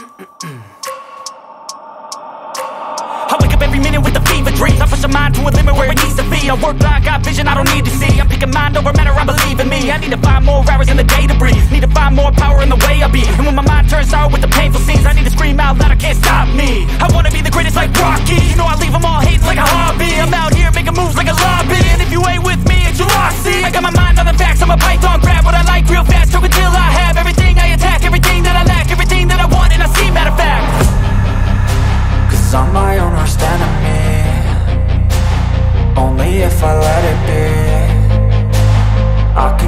I wake up every minute with a fever dreams I push my mind to a limit where it needs to be. I work blind, got vision I don't need to see. I'm picking mind over matter, I believe in me. I need to find more hours in the day to breathe. Need to find more power in the way I be. And when my mind turns sour with the painful scenes I need to scream out loud, I can't stop me. I wanna be the greatest like Rocky my own worst enemy Only if I let it be. I can